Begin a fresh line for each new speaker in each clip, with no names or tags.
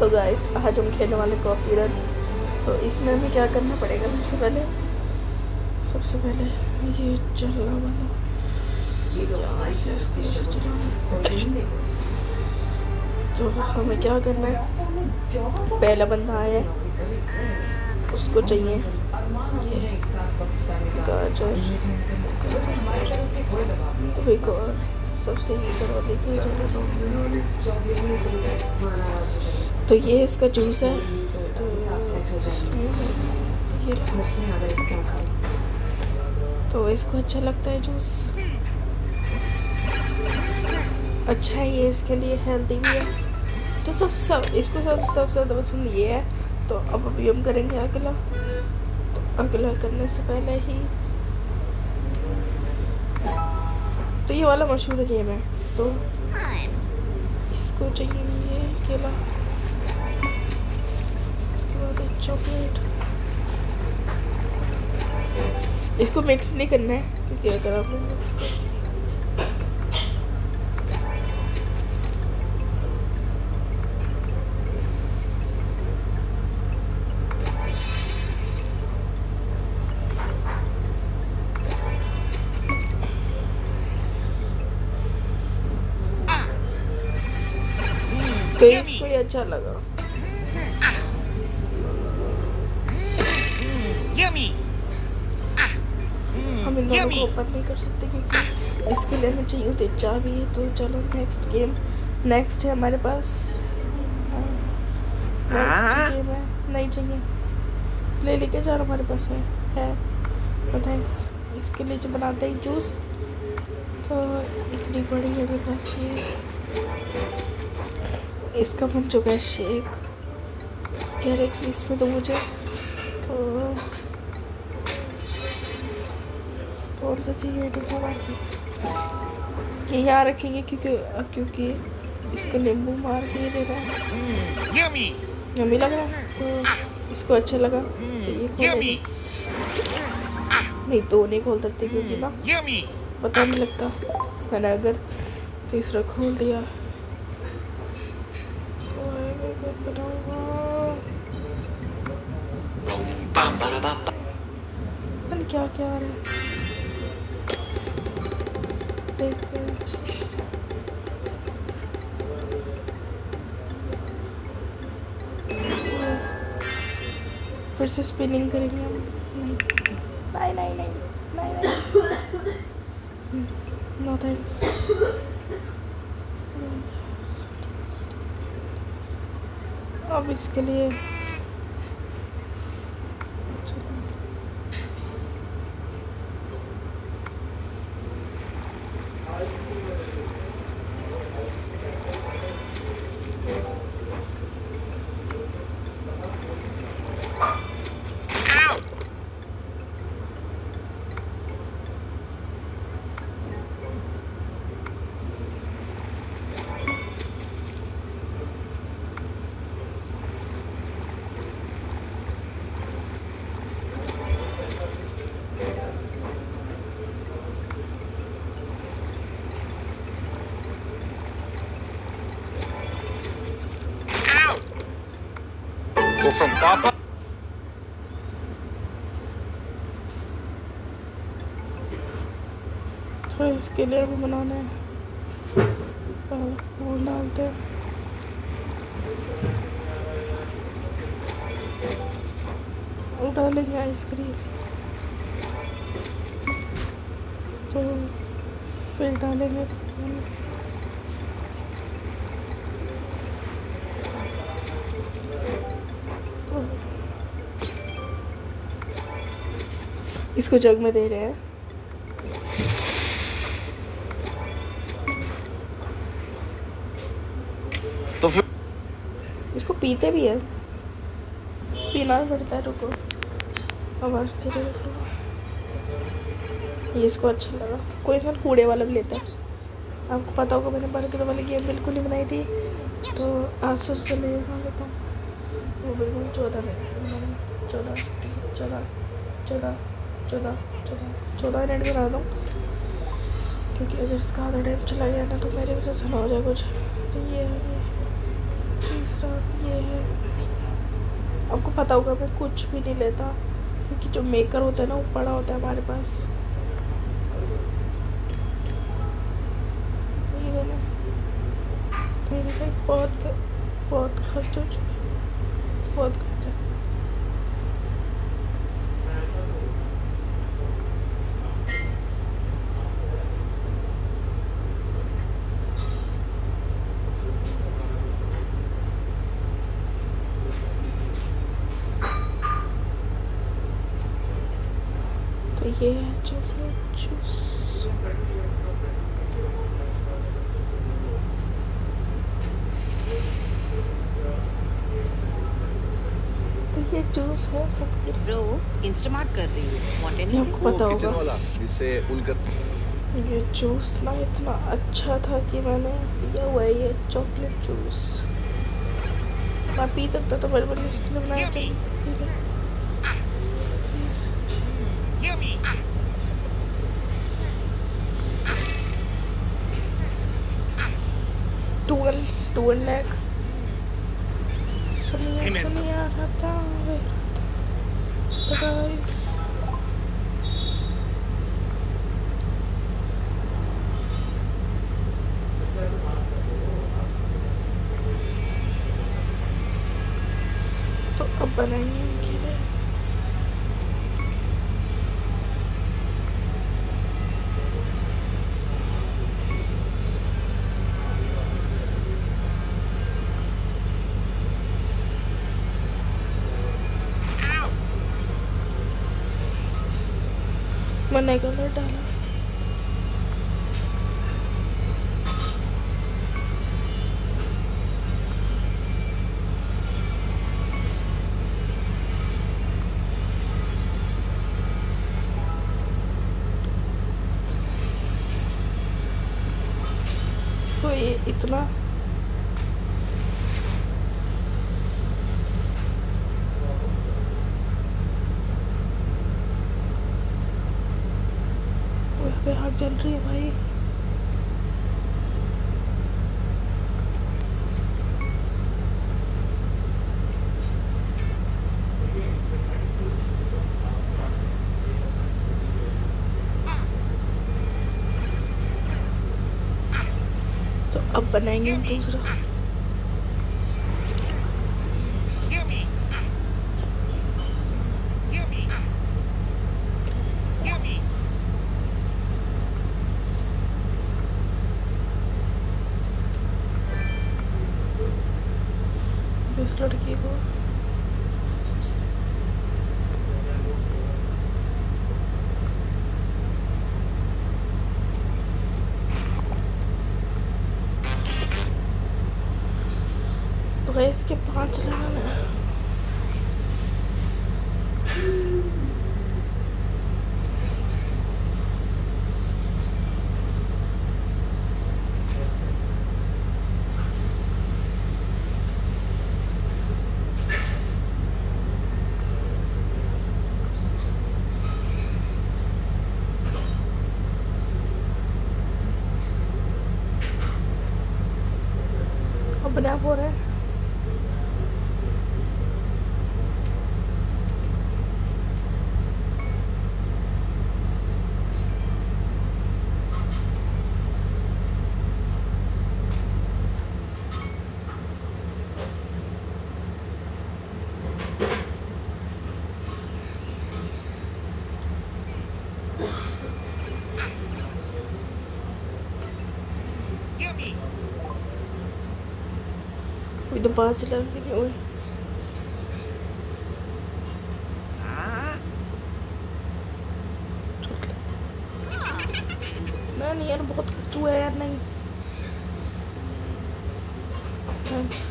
तो गाइस आज हम खेलने वाले कॉफ़ी रन तो इसमें हमें क्या करना पड़ेगा सबसे पहले? सबसे पहले ये चलना वाला तो हमें क्या करना है? पहला बंदा आया है। उसको चाहिए ये गाजर। और सबसे हीटर वाले की तो ये इसका जूस है। तो ये तो इसको अच्छा लगता है जूस। अच्छा है ये इसके लिए हेल्दी भी है। तो सब सब इसको सब सबसे ज़्यादा पसंद ये है। तो अब अभी हम करेंगे अगला। तो अगला करने से पहले ही तो ये वाला मशहूर गेम है। तो इसको चाहिए ये केला। चॉकलेट इसको मिक्स नहीं करना है क्योंकि अगर आप लोग मिक्स कर तो इसको ये अच्छा लगा। इन दोनों को ओपन नहीं कर सकते क्योंकि इसके लिए हमें चाहिए होती चाबी तो चलो नेक्स्ट गेम नेक्स्ट है हमारे पास। नेक्स्ट गेम है। नहीं चाहिए। ले लेके जा रहा हमारे पास है। है। तो थैंक्स इसके लिए जो बनाते हैं जूस तो इतनी बड़ी है मेरे पास ये। इसका बन चुका है शेक कह रहे कि इसमें तो मुझे कौन सा चाहिए नींबू मार के ये यहाँ रखेंगे क्योंकि क्योंकि इसको नींबू मार के दे रहा है।
Yummy!
यम्मी लग रहा है? तो इसको अच्छा लगा। तो ये खोल नहीं दो नहीं खोल सकते क्योंकि ना पता नहीं लगता। मैंने अगर तीसरा खोल दिया तो क्या क्या आ रहा है। देखते हैं फिर से स्पिनिंग करेंगे हम। नहीं। नहीं नहीं नहीं नहीं नहीं नो थैंक्स अब इसके लिए तो इसके लिए भी बनाना डालते डालेंगे आइसक्रीम। तो फिर डालेंगे। इसको जग में दे रहे हैं।
तो फिर
इसको पीते भी है। पीना भी पड़ता है रुको। आवाज़ धीरे ये इसको अच्छा लगा। कोई इंसान कूड़े वाला भी लेता है। आपको पता होगा मैंने बर्गर वाली गेम बिल्कुल ही बनाई थी। तो आज से चले खा लेता हूँ। वो बिल्कुल चौदह मिनट चौदह चौदह चौदह। चौदह चौदह चौदह मिनट बना दूँ? क्योंकि अगर इसका आधा टाइम चला गया ना तो मेरे वजह से ना हो जाए कुछ। तो ये है, ये तीसरा, ये है। आपको पता होगा, मैं कुछ भी नहीं लेता, क्योंकि जो मेकर होता है ना, वो पड़ा होता है हमारे पास। मेरे बहुत बहुत खर्च हो चुका बहुत खर्च है तो ये है चॉकलेट जूस तो ये जूस है सबके
ब्रो इंस्टामार्ट कर रही हूँ। वांट एनीथिंग
आपको पता
किचन
होगा
वाला उनकर
ये जूस ना इतना अच्छा था कि मैंने पिया हुआ है ये चॉकलेट जूस मैं पी सकता था बड़े बड़े इसके लिए बनाया था टूल टूल नेक सुनिए
Amen.
सुनिए आ रहा था वे तो गाइस तो अब बनाएंगे मैंने कलर डाला। तो इतना जल रही है भाई। तो अब बनाएँगे हम दूसरा। Barcelona. Apa dapur
ya?
अभी तो पाँच लग भी नहीं हुए ना नहीं यार बहुत खर्चू है यार नहीं Thanks.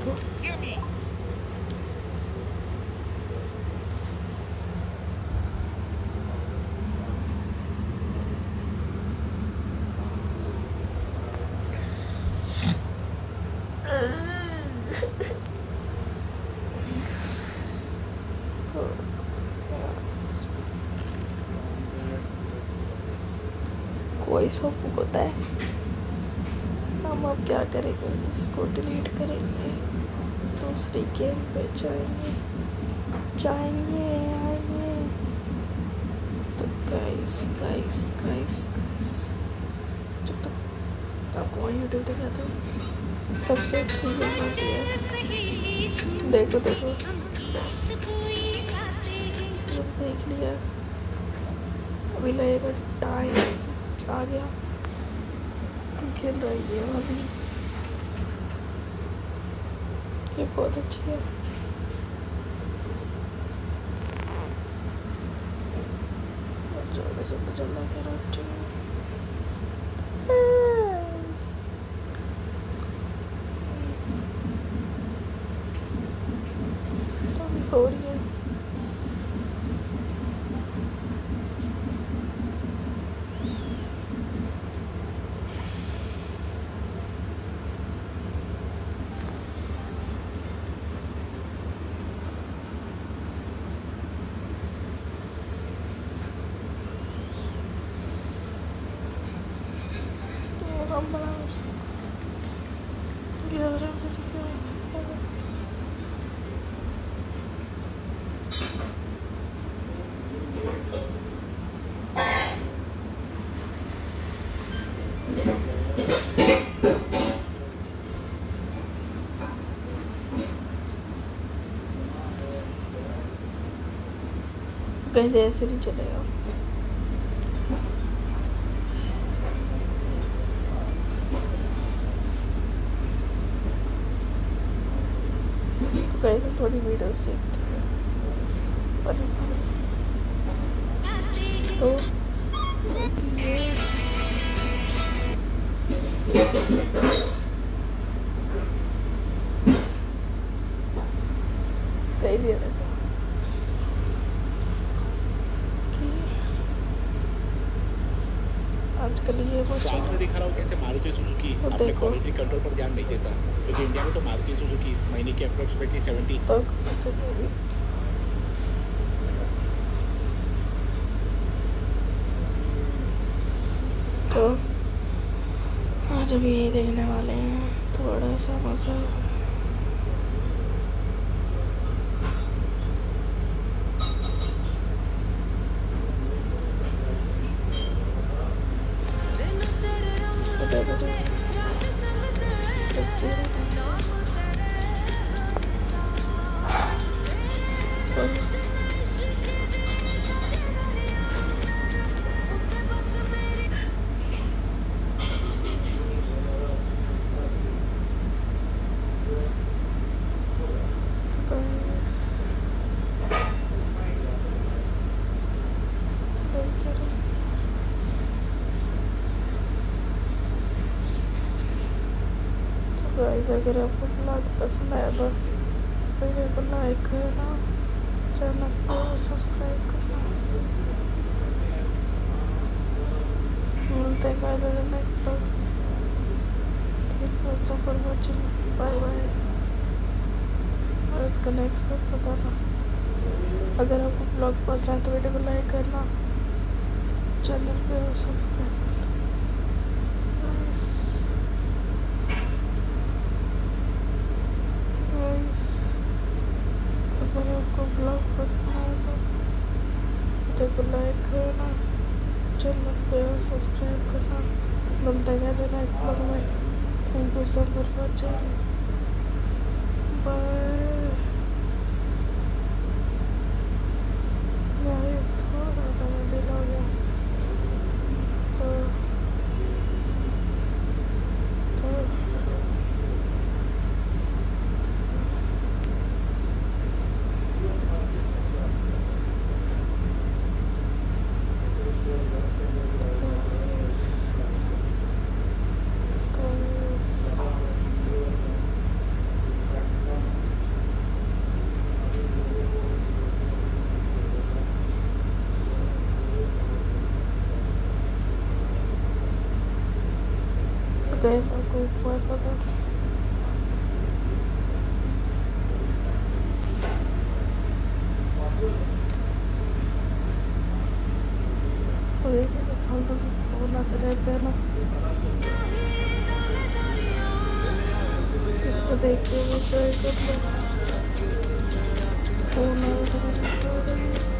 तो
Yummy.
वॉइस ऑफ़ होता है हम अब क्या करेंगे? इसको डिलीट करेंगे। दूसरी गेम पे जाएँगे। जाएँगे, आएँगे। तो गाइस गाइस गाइस गाइस जब तक आपको वहाँ यूट्यूब दिखाता हूँ, सबसे अच्छी गेम है। देखो देखो। देख लिया। अभी लगेगा टाइम आ गया। खेल रही है वाली। ये बहुत अच्छी है। जल्दी जल्दी जल्दी करो तो अभी हो रही है तो हम बड़ा गिर रहे हैं फिर क्या होगा? कहीं से ऐसे नहीं चलेगा। कहीं से थोड़ी वीडियो सीखते हैं। तो ये कहीं दे रहे आजकल ये वो चल
साथ दिखा रहा हूँ कैसे मारुति सुजुकी
वो
अपने क्वालिटी कंट्रोल पर ध्यान नहीं देता। क्योंकि इंडिया में तो मारुति सुजुकी महीने की अप्रोक्सीमेटली सेवेंटी
तो तो तो आज अभी यही देखने वाले हैं। थोड़ा सा मज़ा। बता दो गाइस अगर आपको ब्लॉग पसंद आया तो वीडियो को लाइक करना चैनल को सब्सक्राइब करना मिलते हैं गाइस अगर next blog thank you so for watching bye bye और इसका नेक्स्ट ब्लॉग बताना अगर आपको ब्लॉग पसंद है तो वीडियो को लाइक करना. चैनल पे सब्सक्राइब करना Guys. गाइस अगर आपको ब्लॉग पसंद आया तो वीडियो को लाइक करना चैनल पे सब्सक्राइब करना मिलते हैं thank you so much for watching bye guys थोड़ा सा मैं ढीला हो गया तो तो एक बात बता तो देखिए आते रहते हैं ना इसको देख के तो फ़ोन आता रहता है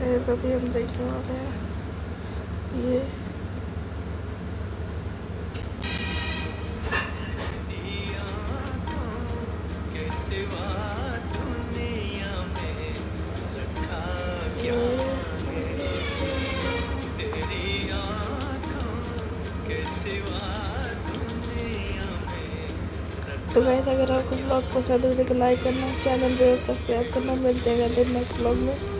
गाइस अभी हम देखने वाले हैं। ये। तो गाइस अगर आपको ब्लॉग पसंद हो तो लाइक करना चैनल पे सब्सक्राइब करना, मिलते हैं नेक्स्ट ब्लॉग में।